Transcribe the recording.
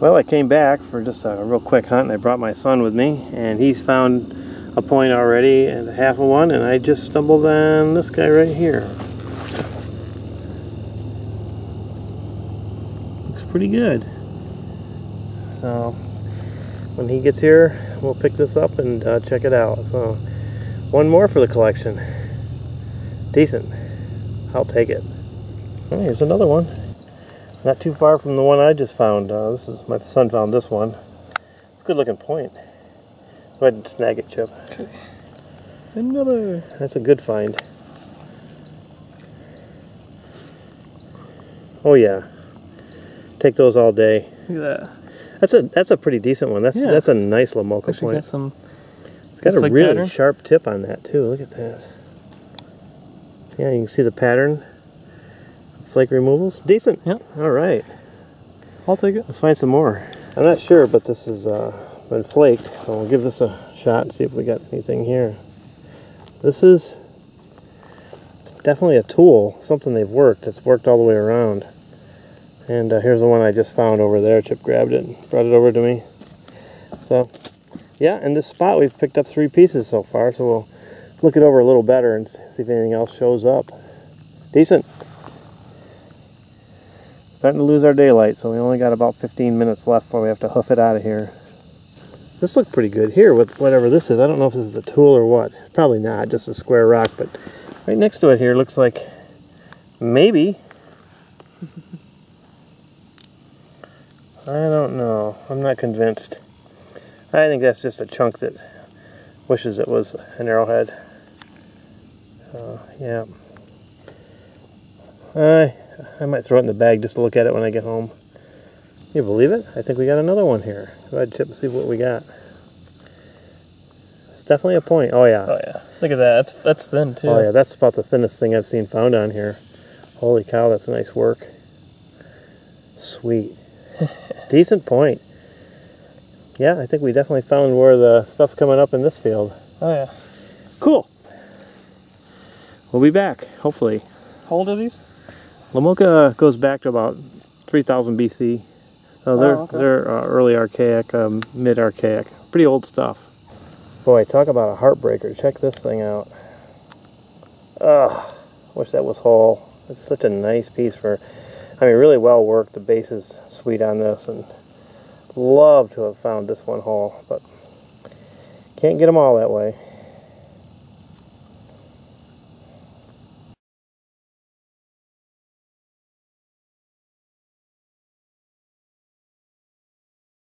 Well, I came back for just a real quick hunt and I brought my son with me and he's found a point already and half of one and I just stumbled on this guy right here. Looks pretty good. So when he gets here we'll pick this up and uh, check it out. So one more for the collection. Decent. I'll take it. Here's another one. Not too far from the one I just found. Uh, this is my son found this one. It's a good looking point. Go ahead and snag it, Chip. Okay. Another. That's a good find. Oh yeah. Take those all day. Look at that. That's a that's a pretty decent one. That's Yeah. that's a nice Lamoka Actually point. got some. It's got a really pattern. sharp tip on that too. Look at that. Yeah, you can see the pattern. Flake removals. Decent. Yep. All right. I'll take it. Let's find some more. I'm not sure, but this has uh, been flaked, so we'll give this a shot and see if we got anything here. This is definitely a tool, something they've worked. It's worked all the way around. And uh, here's the one I just found over there. Chip grabbed it and brought it over to me. So, yeah, in this spot we've picked up three pieces so far, so we'll look it over a little better and see if anything else shows up. Decent. Starting to lose our daylight, so we only got about 15 minutes left before we have to hoof it out of here. This looked pretty good here with whatever this is. I don't know if this is a tool or what. Probably not, just a square rock, but right next to it here looks like maybe. I don't know. I'm not convinced. I think that's just a chunk that wishes it was an arrowhead. So, yeah. I I might throw it in the bag just to look at it when I get home. You believe it? I think we got another one here. Go ahead, Chip, and see what we got. It's definitely a point. Oh yeah. Oh yeah. Look at that. That's that's thin too. Oh yeah, that's about the thinnest thing I've seen found on here. Holy cow, that's nice work. Sweet. Decent point. Yeah, I think we definitely found where the stuff's coming up in this field. Oh yeah. Cool. We'll be back, hopefully. How old are these? Lamoka goes back to about 3000 BC. So they're Oh, okay. they're uh, early archaic, um, mid archaic, pretty old stuff. Boy, talk about a heartbreaker. Check this thing out. Ugh, wish that was whole. It's such a nice piece for. I mean, really well worked. The base is sweet on this, and love to have found this one whole, but can't get them all that way.